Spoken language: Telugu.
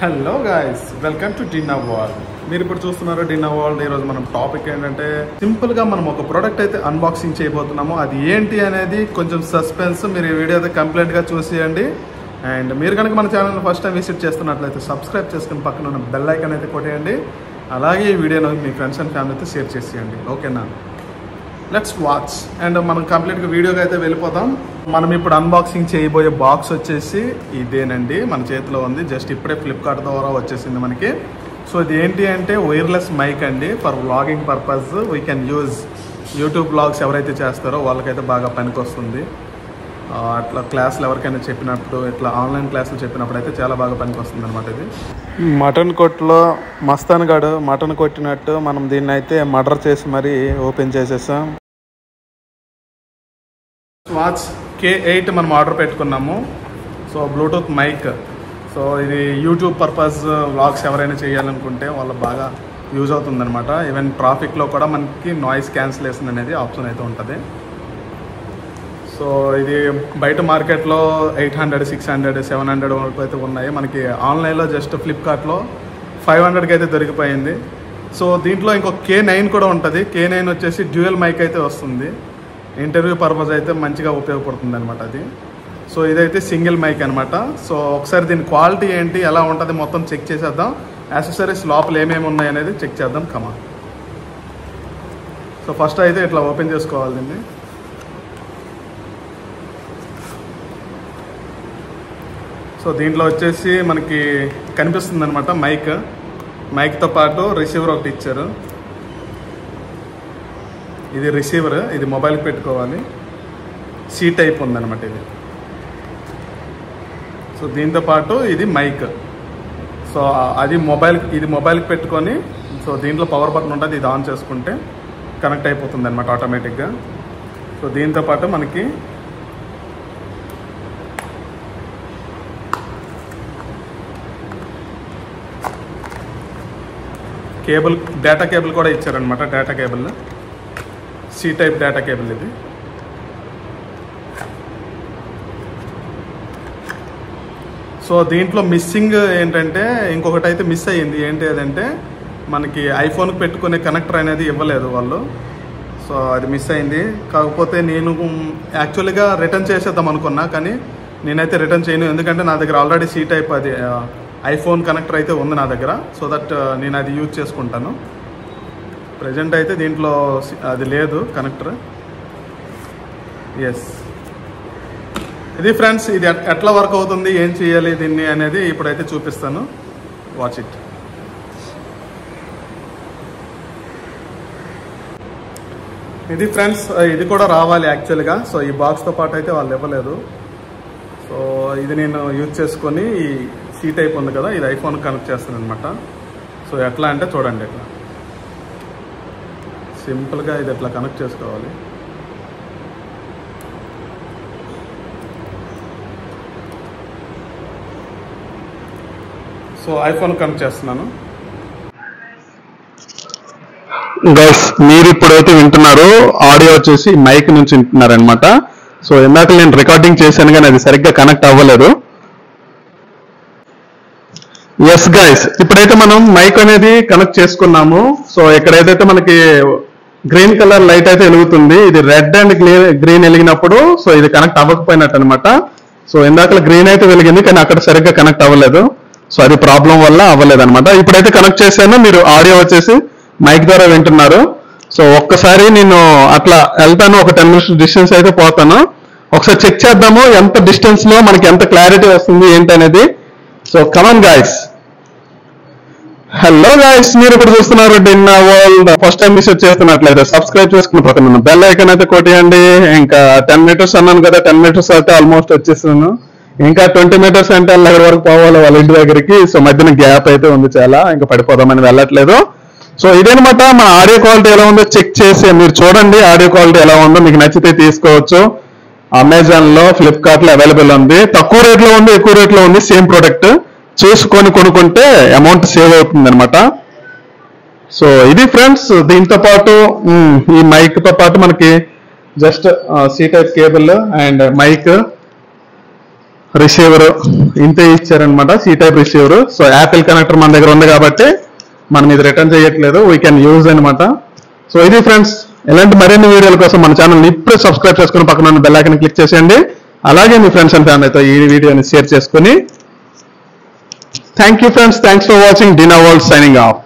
Hello guys welcome to dinner world మీరు ఇప్పుడు చూస్తున్నారు డిన్నర్ వరల్డ్ ఈరోజు మనం టాపిక్ ఏంటంటే సింపుల్గా మనం ఒక ప్రోడక్ట్ అయితే అన్బాక్సింగ్ చేయబోతున్నాము. అది ఏంటి అనేది కొంచెం సస్పెన్స్ మీరు ఈ వీడియో అయితే కంప్లీట్గా చూసేయండి. అండ్ మీరు కనుక మన ఛానల్ ఫస్ట్ టైం విజిట్ చేస్తున్నట్లయితే సబ్స్క్రైబ్ చేసుకుని పక్కన ఉన్న బెల్ ఐకన్ అయితే కొట్టేయండి. అలాగే ఈ వీడియోను మీ ఫ్రెండ్స్ అండ్ ఫ్యామిలీతో షేర్ చేసేయండి. ఓకేనా లెట్స్ వాచ్ అండ్ మనం కంప్లీట్గా వీడియోకి అయితే వెళ్ళిపోతాం మనం ఇప్పుడు అన్బాక్సింగ్ చేయబోయే బాక్స్ వచ్చేసి ఇదేనండి. మన చేతిలో ఉంది. జస్ట్ ఇప్పుడే ఫ్లిప్కార్ట్ ద్వారా వచ్చేసింది మనకి. సో ఇది ఏంటి అంటే వైర్లెస్ మైక్ అండి. For vlogging purpose we can use YouTube blogs ఎవరైతే చేస్తారో వాళ్ళకైతే బాగా పనికొస్తుంది. అట్లా క్లాసులు ఎవరికైనా చెప్పినప్పుడు ఇట్లా ఆన్లైన్ క్లాసులు చెప్పినప్పుడు అయితే చాలా బాగా పనికొస్తుంది అనమాట ఇది. మటన్ కొట్లో మస్తాన్ గడు మటన్ కొట్టినట్టు మనం దీన్ని అయితే మర్డర్ చేసి మరీ ఓపెన్ చేసేసాం. వాచ్ కే ఎయిట్ మనం ఆర్డర్ పెట్టుకున్నాము. సో బ్లూటూత్ మైక్ సో ఇది యూట్యూబ్ పర్పస్ వ్లాగ్స్ ఎవరైనా చేయాలనుకుంటే వాళ్ళు బాగా యూజ్ అవుతుందన్నమాట. ఈవెన్ ట్రాఫిక్లో కూడా మనకి నాయిస్ క్యాన్సిలేషన్ అనేది ఆప్షన్ అయితే ఉంటుంది. సో ఇది బయట మార్కెట్లో eight hundred six hundred seven hundred వరకు అయితే ఉన్నాయి. మనకి ఆన్లైన్లో జస్ట్ ఫ్లిప్కార్ట్లో ఫైవ్ హండ్రెడ్కి అయితే దొరికిపోయింది. సో దీంట్లో ఇంకో కే నైన్ కూడా ఉంటుంది. కే నైన్ వచ్చేసి డ్యూయల్ మైక్ అయితే వస్తుంది. ఇంటర్వ్యూ పర్పస్ అయితే మంచిగా ఉపయోగపడుతుంది అనమాట అది. సో ఇదైతే సింగిల్ మైక్ అనమాట సో ఒకసారి దీని క్వాలిటీ ఏంటి ఎలా ఉంటుంది మొత్తం చెక్ చేసేద్దాం. యాక్సెసరీస్ లోపల ఏమేమి ఉన్నాయి అనేది చెక్ చేద్దాం. కమా సో ఫస్ట్ అయితే ఇట్లా ఓపెన్ చేసుకోవాలి దీన్ని. సో దీంట్లో వచ్చేసి మనకి కనిపిస్తుంది అనమాట మైక్. మైక్తో పాటు రిసీవర్ ఒకటి ఇచ్చారు. ఇది రిసీవర్ ఇది మొబైల్కి పెట్టుకోవాలి. సీ టైప్ ఉందన్నమాట ఇది. సో దీంతో పాటు ఇది మైక్. సో అది మొబైల్ ఇది మొబైల్కి పెట్టుకొని సో దీంట్లో పవర్ బటన్ ఉంటుంది ఇది ఆన్ చేసుకుంటే కనెక్ట్ అయిపోతుంది అనమాట ఆటోమేటిక్గా. సో దీంతో పాటు మనకి కేబుల్ డేటా కేబుల్ కూడా ఇచ్చారనమాట data cable C type data cable ఇది. సో దీంట్లో మిస్సింగ్ ఏంటంటే ఇంకొకటి అయితే మిస్ అయ్యింది. ఏంటి అదంటే మనకి ఐఫోన్కి పెట్టుకునే కనెక్టర్ అనేది ఇవ్వలేదు వాళ్ళు. సో అది మిస్ అయింది. కాకపోతే నేను యాక్చువల్గా రిటర్న్ చేసేద్దాం అనుకున్నా కానీ నేనైతే రిటర్న్ చేయను. ఎందుకంటే నా దగ్గర ఆల్రెడీ సీ టైప్ అది ఐఫోన్ కనెక్టర్ అయితే ఉంది నా దగ్గర. సో దట్ నేను అది యూజ్ చేసుకుంటాను. ప్రజెంట్ అయితే దీంట్లో అది లేదు కనెక్టర్. ఎస్ ఇది ఫ్రెండ్స్ ఇది ఎట్లా వర్క్ అవుతుంది ఏం చేయాలి దీన్ని అనేది ఇప్పుడైతే చూపిస్తాను. వాచ్ ఇట్ ఇది ఫ్రెండ్స్ ఇది కూడా రావాలి యాక్చువల్గా సో ఈ బాక్స్తో పాటు అయితే వాళ్ళు ఇవ్వలేదు. సో ఇది నేను యూజ్ చేసుకొని సీ టైప్ ఉంది కదా ఇది ఐఫోన్ కనెక్ట్ చేస్తాను అనమాట సో ఎట్లా అంటే చూడండి ఇట్లా. సింపుల్గా ఇది ఎట్లా కనెక్ట్ చేసుకోవాలి? సో ఐఫోన్ కనెక్ట్ చేస్తున్నాను. గైస్ మీరు ఇప్పుడైతే వింటున్నారు ఆడియో వచ్చేసి మైక్ నుంచి వింటున్నారనమాట సో ఇందాక నేను రికార్డింగ్ చేశాను కానీ అది సరిగ్గా కనెక్ట్ అవ్వలేదు. ఎస్ గైస్ ఇప్పుడైతే మనం మైక్ అనేది కనెక్ట్ చేసుకున్నాము. సో ఇక్కడ ఏదైతే మనకి గ్రీన్ కలర్ లైట్ అయితే వెలుగుతుంది ఇది రెడ్ అండ్ గ్రీన్ వెలిగినప్పుడు సో ఇది కనెక్ట్ అవ్వకపోయినట్టు అనమాట సో ఇందాక గ్రీన్ అయితే వెలిగింది కానీ అక్కడ సరిగ్గా కనెక్ట్ అవ్వలేదు. సో అది ప్రాబ్లం వల్ల అవ్వలేదు అనమాట ఇప్పుడైతే కనెక్ట్ చేశాను మీరు ఆడియో వచ్చేసి మైక్ ద్వారా వింటున్నారు. సో ఒక్కసారి నేను అట్లా వెళ్తాను ఒక టెన్ మినిట్స్ డిస్టెన్స్ అయితే పోతాను. ఒకసారి చెక్ చేద్దాము ఎంత డిస్టెన్స్లో మనకి ఎంత క్లారిటీ వస్తుంది ఏంటి అనేది so come on guys hello guys మీరు ఇప్పుడు చూస్తున్నారు dinner world. First time visit చేస్తున్నట్లయితే సబ్స్క్రైబ్ చేసుకుని నన్ను బెల్ ఐకన్ అయితే కొట్టేయండి. ఇంకా టెన్ మీటర్స్ అన్నాను కదా టెన్ మీటర్స్ అయితే ఆల్మోస్ట్ వచ్చేస్తున్నాను ఇంకా ట్వంటీ మీటర్స్ అంటే వాళ్ళ దగ్గర వరకు పోవాలి వాళ్ళ ఇంటి దగ్గరికి. సో మధ్యన గ్యాప్ అయితే ఉంది చాలా. ఇంకా పడిపోదామని వెళ్ళట్లేదు. సో ఇదనమాట మన ఆడియో క్వాలిటీ ఎలా ఉందో చెక్ చేసి మీరు చూడండి. ఆడియో క్వాలిటీ ఎలా ఉందో మీకు నచ్చితే తీసుకోవచ్చు. అమెజాన్లో ఫ్లిప్కార్ట్లో అవైలబుల్ ఉంది. తక్కువ రేట్లో ఉంది ఎక్కువ రేట్లో ఉంది సేమ్ ప్రోడక్ట్ చూసుకొని కొనుక్కుంటే అమౌంట్ సేవ్ అవుతుంది అనమాట సో ఇది ఫ్రెండ్స్ దీంతో పాటు ఈ మైక్తో పాటు మనకి just C type cable and mic receiver ఇంతే ఇచ్చారనమాట C type receiver so Apple connector మన దగ్గర ఉంది కాబట్టి మనం ఇది రిటర్న్ చేయట్లేదు. వీ కెన్ యూజ్ అనమాట. సో ఇది ఫ్రెండ్స్ ఇలాంటి మరిన్ని వీడియోల కోసం మన ఛానల్ని ఇప్పుడే సబ్స్క్రైబ్ చేసుకుని పక్కన ఉన్న బెల్ ఐకన్ క్లిక్ చేసేయండి. అలాగే మీ ఫ్రెండ్స్ అండ్ ఫ్యామిలీతో ఈ వీడియోని షేర్ చేసుకుని. Thank you friends thanks for watching dinner world signing off